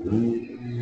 Mm-hmm.